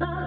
Bye.